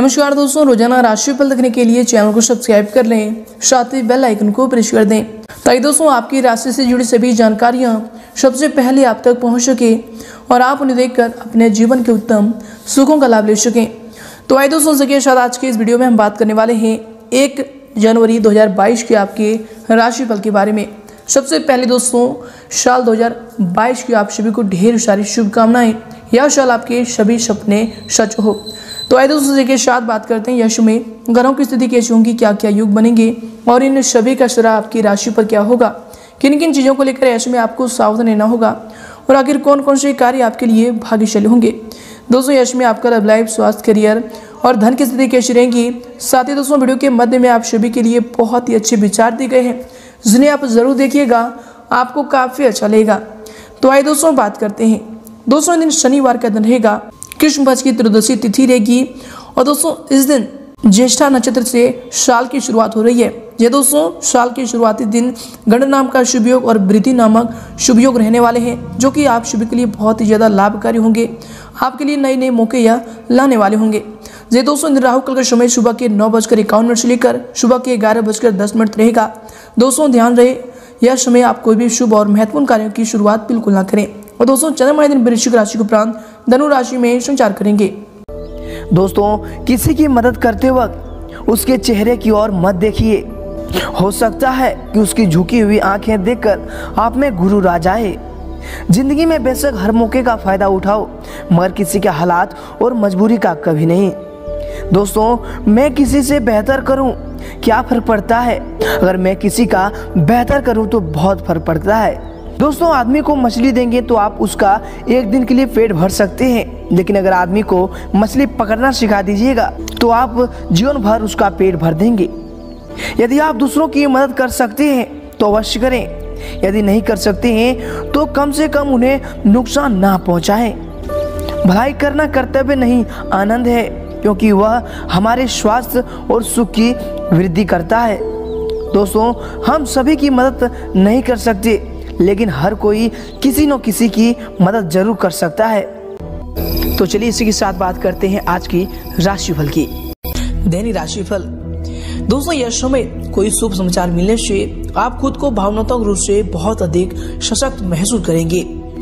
नमस्कार दोस्तों, रोज़ाना राशिफल देखने के लिए चैनल को सब्सक्राइब कर लें, साथ ही बेल आइकन को प्रेस कर दें। ताकि दोस्तों, आपकी राशि से जुड़ी सभी जानकारियाँ सबसे पहले आप तक पहुँच सके और आप उन्हें देखकर अपने जीवन के उत्तम सुखों का लाभ ले सकें। तो आइए दोस्तों सके शायद आज के इस वीडियो में हम बात करने वाले हैं एक जनवरी 2022 के आपके राशिफल के बारे में। सबसे पहले दोस्तों, साल 2022 की आप सभी को ढेर सारी शुभकामनाएँ। यह साल आपके सभी सपने सच हो। तो आए दोस्तों के साथ बात करते हैं यश में। ग्रहों की स्थिति कैसी होंगी? क्या क्या युग बनेंगे? और इन सभी का असर आपकी राशि पर क्या होगा? किन किन चीज़ों को लेकर यश में आपको सावधान रहना होगा? और आखिर कौन कौन से कार्य आपके लिए भाग्यशाली होंगे? दोस्तों, यश में आपका लव लाइफ स्वास्थ्य करियर और धन की स्थिति कैसी रहेंगी? साथ ही दोस्तों, वीडियो के मध्य में आप सभी के लिए बहुत ही अच्छे विचार दिए गए हैं। जिन्हें आप ज़रूर देखिएगा, आपको काफ़ी अच्छा लगेगा। तो आइए दोस्तों, बात करते हैं। दोस्तों दिन शनिवार का दिन रहेगा। कृष्ण पक्ष की त्रयोदशी तिथि रहेगी। और दोस्तों, इस दिन ज्येष्ठा नक्षत्र से साल की शुरुआत हो रही है। ये दोस्तों, साल के शुरुआती दिन गण नाम का शुभ योग और वृद्धि नामक शुभ योग रहने वाले हैं, जो कि आप शुभ के लिए बहुत ही ज़्यादा लाभकारी होंगे। आपके लिए नए नए मौके या लाने वाले होंगे। ये दोस्तों राहु कल का समय सुबह के नौ बजकर इक्यावन मिनट से लेकर सुबह के ग्यारह बजकर दस मिनट रहेगा। दोस्तों, ध्यान रहे, यह समय आप कोई भी शुभ और महत्वपूर्ण कार्यों की शुरुआत बिल्कुल ना करें। और दोस्तों चंद्रमा दिन वृश्चिक राशि के उपरांत धनु राशि में संचार करेंगे। दोस्तों, किसी की मदद करते वक्त उसके चेहरे की ओर मत देखिए। हो सकता है कि उसकी झुकी हुई आँखें देखकर आप में गुरु आ जाए ज़िंदगी में बेशक हर मौके का फ़ायदा उठाओ, मगर किसी के हालात और मजबूरी का कभी नहीं। दोस्तों, मैं किसी से बेहतर करूँ? क्या फ़र्क पड़ता है? अगर मैं किसी का बेहतर करूँ तो बहुत फ़र्क पड़ता है। दोस्तों, आदमी को मछली देंगे तो आप उसका एक दिन के लिए पेट भर सकते हैं। लेकिन अगर आदमी को मछली पकड़ना सिखा दीजिएगा तो आप जीवन भर उसका पेट भर देंगे। यदि आप दूसरों की मदद कर सकते हैं तो अवश्य करें। यदि नहीं कर सकते हैं तो कम से कम उन्हें नुकसान ना पहुंचाएँ। भलाई करना कर्तव्य नहीं, आनंद है, क्योंकि वह हमारे स्वास्थ्य और सुख की वृद्धि करता है। दोस्तों, हम सभी की मदद नहीं कर सकते। लेकिन हर कोई किसी न किसी की मदद ज़रूर कर सकता है। तो चलिए इसी के साथ बात करते हैं आज की राशिफल की। दैनिक राशिफल। दोस्तों, यह समय कोई शुभ समाचार मिलने से आप खुद को भावनात्मक रूप से बहुत अधिक सशक्त महसूस करेंगे।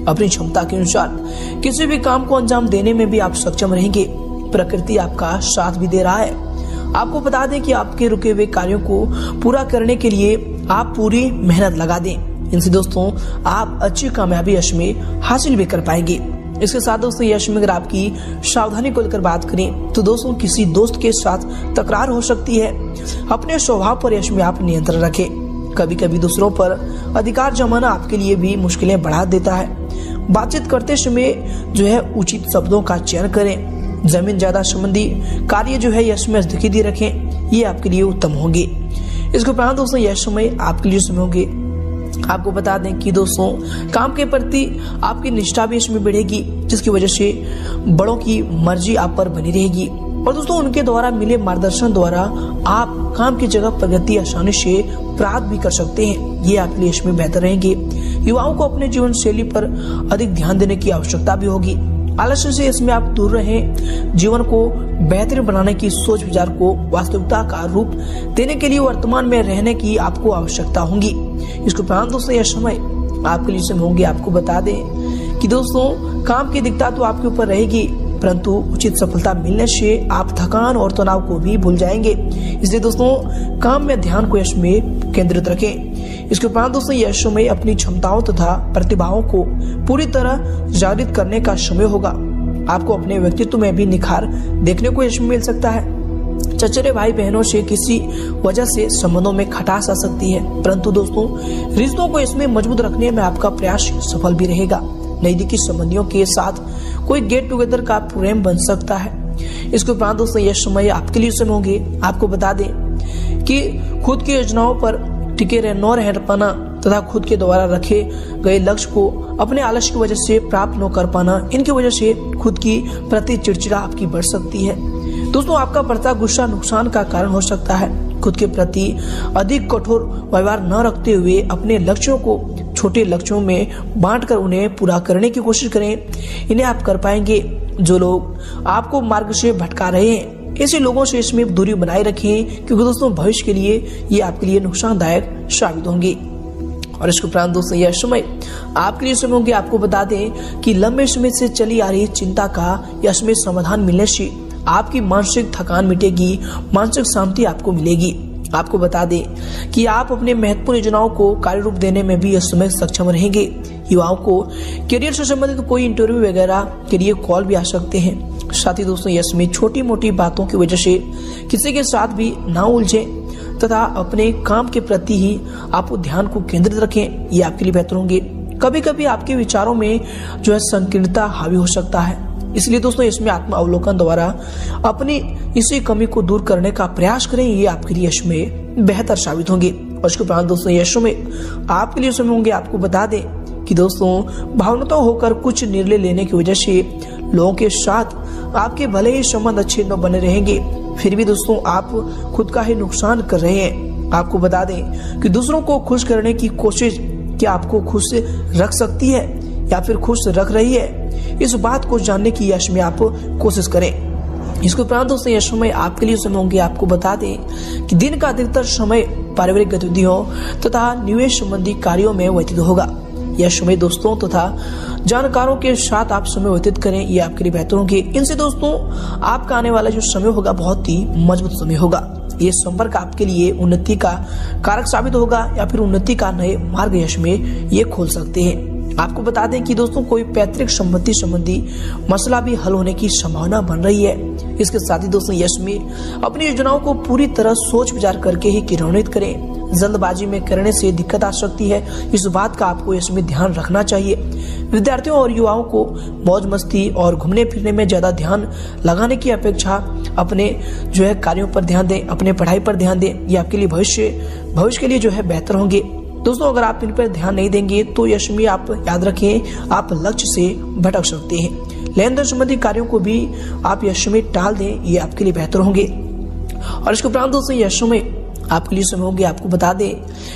अपनी क्षमता के अनुसार किसी भी काम को अंजाम देने में भी आप सक्षम रहेंगे। प्रकृति आपका साथ भी दे रहा है। आपको बता दें कि आपके रुके हुए कार्यों को पूरा करने के लिए आप पूरी मेहनत लगा दें। इनसे दोस्तों, आप अच्छी कामयाबी यश में हासिल भी कर पाएँगे। इसके साथ दोस्तों यश में अगर आपकी सावधानी को लेकर बात करें तो दोस्तों, किसी दोस्त के साथ तकरार हो सकती है। अपने स्वभाव पर यश में आप नियंत्रण रखें। कभी कभी दूसरों पर अधिकार जमाना आपके लिए भी मुश्किलें बढ़ा देता है। बातचीत करते समय जो है, उचित शब्दों का चयन करें। ज़मीन ज़्यादा संबंधी कार्य जो है यश में नजदीकी रखें। ये आपके लिए उत्तम होंगे। इसके उपरांत दोस्तों यह समय आपके लिए समय होंगे। आपको बता दें कि दोस्तों, काम के प्रति आपकी निष्ठा भी इसमें बढ़ेगी, जिसकी वजह से बड़ों की मर्ज़ी आप पर बनी रहेगी। और दोस्तों, उनके द्वारा मिले मार्गदर्शन द्वारा आप काम की जगह प्रगति आसानी से प्राप्त भी कर सकते हैं। ये आपके लिए इसमें बेहतर रहेंगे। युवाओं को अपने जीवन शैली पर अधिक ध्यान देने की आवश्यकता भी होगी। आलस्य से इसमें आप दूर रहें। जीवन को बेहतर बनाने की सोच विचार को वास्तविकता का रूप देने के लिए वर्तमान में रहने की आपको आवश्यकता होगी। इसको उपरांत दोस्तों, यह समय आपके लिए समय होंगे। आपको बता दें कि दोस्तों, काम की दिक्कत तो आपके ऊपर रहेगी परंतु उचित सफलता मिलने से आप थकान और तनाव को भी भूल जाएँगे। इसलिए दोस्तों, काम में ध्यान को यश में केंद्रित रखें। इसके उपरांत दोस्तों, यश में अपनी क्षमताओं तथा प्रतिभाओं को पूरी तरह जागृत करने का समय होगा। आपको अपने व्यक्तित्व में भी निखार देखने को यश मिल सकता है। चचरे भाई बहनों से किसी वजह से संबंधों में खटास आ सकती है। परंतु दोस्तों, रिश्तों को इसमें मज़बूत रखने में आपका प्रयास सफल भी रहेगा। नजदीकी संबंधियों के साथ कोई गेट टुगेदर का प्रेम बन सकता है। इसके उपरांत दोस्तों, यह समय आपके लिए समय होंगे। आपको बता दें कि खुद की योजनाओं पर टिके रह, न रह पाना तथा खुद के द्वारा रखे गए लक्ष्य को अपने आलस्य की वजह से प्राप्त न कर पाना, इनकी वजह से खुद की प्रति चिड़चिड़ा आपकी बढ़ सकती है। दोस्तों, आपका बढ़ता गुस्सा नुकसान का कारण हो सकता है। खुद के प्रति अधिक कठोर व्यवहार न रखते हुए अपने लक्ष्यों को छोटे लक्ष्यों में बांटकर उन्हें पूरा करने की कोशिश करें। इन्हें आप कर पाएँगे। जो लोग आपको मार्ग से भटका रहे हैं, ऐसे लोगों से इसमें दूरी बनाए रखें क्योंकि दोस्तों, भविष्य के लिए ये आपके लिए नुकसानदायक साबित होंगे। और इसके उपरांत दोस्तों, यह समय आपके लिए समय होंगे। आपको बता दें कि लंबे समय से चली आ रही चिंता का यह समय समाधान मिलने से आपकी मानसिक थकान मिटेगी, मानसिक शांति आपको मिलेगी। आपको बता दें कि आप अपने महत्वपूर्ण योजनाओं को कार्य रूप देने में भी इस समय सक्षम रहेंगे। युवाओं को करियर से संबंधित कोई इंटरव्यू वगैरह के लिए कॉल भी आ सकते हैं। साथ ही दोस्तों इसमें छोटी मोटी बातों की वजह से किसी के साथ भी ना उलझे तथा अपने काम के प्रति ही आप ध्यान को केंद्रित रखें, ये आपके लिए बेहतर होंगे। कभी कभी आपके विचारों में जो है संकीर्णता हावी हो सकता है। इसलिए दोस्तों, इसमें आत्म अवलोकन द्वारा अपनी इसी कमी को दूर करने का प्रयास करें, ये आपके लिए इसमें बेहतर साबित होंगे। और इसके उपरांत दोस्तों, यशो में आपके लिए समय होंगे। आपको बता दें कि दोस्तों भावनाता होकर कुछ निर्णय लेने की वजह से लोगों के साथ आपके भले ही संबंध अच्छे न बने रहेंगे, फिर भी दोस्तों, आप खुद का ही नुकसान कर रहे हैं। आपको बता दें कि दूसरों को खुश करने की कोशिश क्या आपको खुश रख सकती है? या फिर खुश रख रही है? इस बात को जानने की यश में आप कोशिश करें। इसके उपरांत दोस्तों, यश में आपके लिए समय होंगे। आपको बता दें कि दिन का अधिकतर समय पारिवारिक गतिविधियों तथा निवेश संबंधी कार्यों में व्यतीत होगा। यह समय दोस्तों तथा जानकारों के साथ आप समय व्यतीत करें। ये आपके लिए बेहतर होंगे। इनसे दोस्तों, आपका आने वाला जो समय होगा बहुत ही मज़बूत समय होगा। ये संपर्क आपके लिए उन्नति का कारक साबित होगा या फिर उन्नति का नए मार्ग यश में ये खोल सकते हैं। आपको बता दें कि दोस्तों, कोई पैतृक संपत्ति संबंधी मसला भी हल होने की संभावना बन रही है। इसके साथ ही दोस्तों यश में अपनी योजनाओं को पूरी तरह सोच विचार करके ही किरणित करें। जल्दबाजी में करने से दिक्कत आ सकती है। इस बात का आपको इसमें ध्यान रखना चाहिए। विद्यार्थियों और युवाओं को मौज मस्ती और घूमने फिरने में ज़्यादा ध्यान लगाने की अपेक्षा अपने जो है कार्यों पर ध्यान दें, अपने पढ़ाई पर ध्यान दें। ये आपके लिए भविष्य भविष्य के लिए जो है बेहतर होंगे। दोस्तों, अगर आप इन पर ध्यान नहीं देंगे तो यश में आप याद रखें आप लक्ष्य से भटक सकते हैं। लेन देन संबंधी कार्यों को भी आप यश में टाल दें, ये आपके लिए बेहतर होंगे। और इसके उपरांत दोस्तों, यशो में आपके लिए समय होंगे, आपको बता दें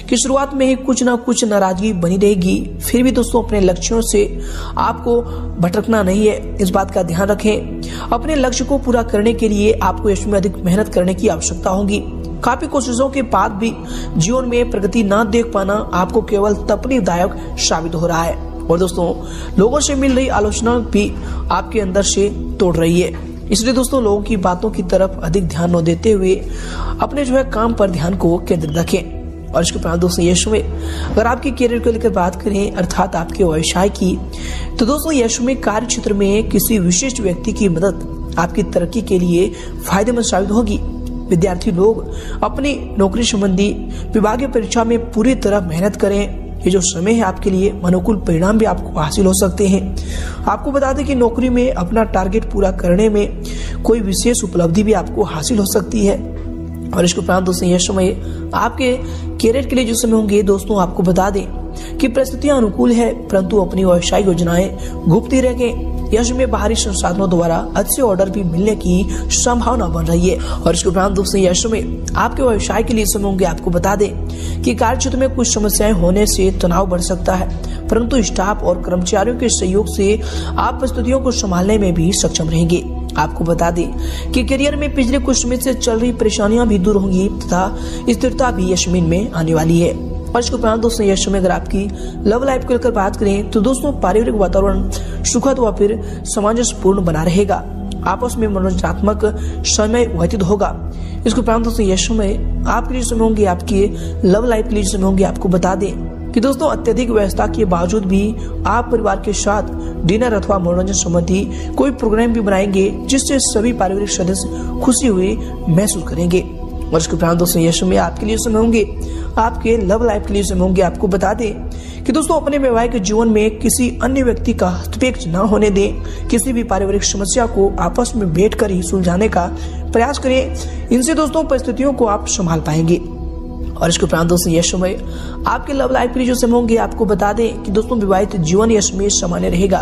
कि शुरुआत में ही कुछ ना कुछ नाराज़गी बनी रहेगी। फिर भी दोस्तों, अपने लक्ष्यों से आपको भटकना नहीं है, इस बात का ध्यान रखें। अपने लक्ष्य को पूरा करने के लिए आपको इसमें अधिक मेहनत करने की आवश्यकता होगी। काफ़ी कोशिशों के बाद भी जीवन में प्रगति न देख पाना आपको केवल तकलीफदायक साबित हो रहा है। और दोस्तों, लोगों से मिल रही आलोचना भी आपके अंदर से तोड़ रही है। इसलिए दोस्तों, लोगों की बातों की तरफ़ अधिक ध्यान न देते हुए अपने जो है काम पर ध्यान को केंद्रित रखें। और इसके उपरांत दोस्तों, यश में अगर आपके करियर को लेकर बात करें, अर्थात आपके व्यवसाय की तो दोस्तों, यश में कार्य क्षेत्र में किसी विशिष्ट व्यक्ति की मदद आपकी तरक्की के लिए फ़ायदेमंद साबित होगी। विद्यार्थी लोग अपनी नौकरी संबंधी विभागीय परीक्षा में पूरी तरह मेहनत करें। ये जो समय है आपके लिए अनुकूल परिणाम भी आपको हासिल हो सकते हैं। आपको बता दें कि नौकरी में अपना टारगेट पूरा करने में कोई विशेष उपलब्धि भी आपको हासिल हो सकती है। और इसके उपरांत दोस्तों, यह समय आपके कैरियर के लिए जो समय होंगे, दोस्तों, आपको बता दें। कि परिस्थितियाँ अनुकूल है, परंतु अपनी व्यवसायिक योजनाएँ ही रखें यश में बाहरी संसाधनों द्वारा अच्छे ऑर्डर भी मिलने की संभावना बन रही है। और इसके उपरांत दोस्तों यश में आपके व्यवसाय के लिए समय होंगे, आपको बता दें कि कार्य क्षेत्र में कुछ समस्याएँ होने से तनाव बढ़ सकता है, परंतु स्टाफ और कर्मचारियों के सहयोग से आप परिस्थितियों को संभालने में भी सक्षम रहेंगे। आपको बता दें कि करियर में पिछले कुछ समय से चल रही परेशानियाँ भी दूर होंगी तथा स्थिरता भी यशमीन में आने वाली है। और इसके उपरांत दोस्तों यश में अगर आपकी लव लाइफ को लेकर बात करें तो दोस्तों पारिवारिक वातावरण सुखद व फिर सामंजस्यपूर्ण बना रहेगा। आपस में मनोरंजनात्मक समय व्यतीत होगा। इसके उपरांत दोस्तों यश में आपके लिए समय होंगे, आपकी लव लाइफ के लिए समय होंगे, आपको बता दें कि दोस्तों अत्यधिक व्यवस्था के बावजूद भी आप परिवार के साथ डिनर अथवा मनोरंजन संबंधी कोई प्रोग्राम भी बनाएँगे, जिससे सभी पारिवारिक सदस्य खुशी हुए महसूस करेंगे। और इसके उपरांत दोस्तों, यशु में आपके लिए समय होंगे। आपके लव लाइफ के लिए समय होंगे। आपको बता दें कि दोस्तों, अपने वैवाहिक जीवन में किसी अन्य व्यक्ति का हस्तक्षेप न होने दें। किसी भी पारिवारिक समस्या को आपस में बैठ कर ही सुलझाने का प्रयास करें। इनसे दोस्तों, परिस्थितियों को आप संभाल पाएँगे। और इसके उपरांत दोस्तों यह समय आपके लव लाइफ के लिए जो समय होंगे, आपको बता दें कि दोस्तों, विवाहित जीवन यश में सामान्य रहेगा।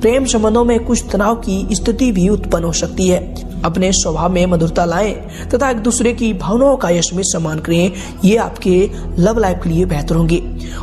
प्रेम संबंधों में कुछ तनाव की स्थिति भी उत्पन्न हो सकती है। अपने स्वभाव में मधुरता लाएँ तथा एक दूसरे की भावनाओं का यश में सम्मान करें। ये आपके लव लाइफ के लिए बेहतर होंगे।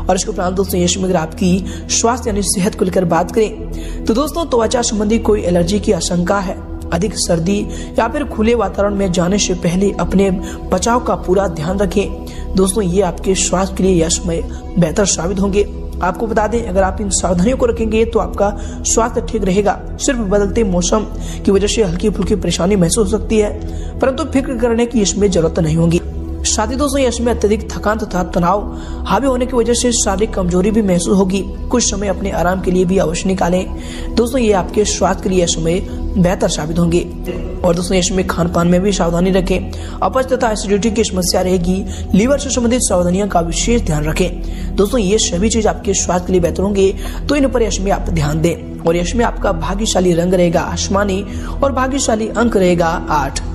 और इसके उपरांत दोस्तों, यश में अगर आपकी स्वास्थ्य यानी सेहत को लेकर बात करें तो दोस्तों, त्वचा संबंधी कोई एलर्जी की आशंका है? अधिक सर्दी या फिर खुले वातावरण में जाने से पहले अपने बचाव का पूरा ध्यान रखें। दोस्तों, ये आपके स्वास्थ्य के लिए यशमय, बेहतर साबित होंगे। आपको बता दें, अगर आप इन सावधानियों को रखेंगे तो आपका स्वास्थ्य ठीक रहेगा। सिर्फ़ बदलते मौसम की वजह से हल्की फुल्की परेशानी महसूस हो सकती है, परंतु फ़िक्र करने की इसमें ज़रूरत नहीं होगी। साथ ही दोस्तों इसमें अत्यधिक थकान तथा तनाव, हावी होने की वजह से शारीरिक कमज़ोरी भी महसूस होगी। कुछ समय अपने आराम के लिए भी अवश्य निकालें। दोस्तों, ये आपके स्वास्थ्य के लिए समय बेहतर साबित होंगे। और दोस्तों इसमें खान पान में भी सावधानी रखें। अपच तथा एसिडिटी की समस्या रहेगी। लीवर से संबंधित सावधानियों का विशेष ध्यान रखें। दोस्तों, ये सभी चीज़ आपके स्वास्थ्य के लिए बेहतर होंगे। तो इन पर यश में आप ध्यान दें। और यश में आपका भाग्यशाली रंग रहेगा आसमानी और भाग्यशाली अंक रहेगा आठ।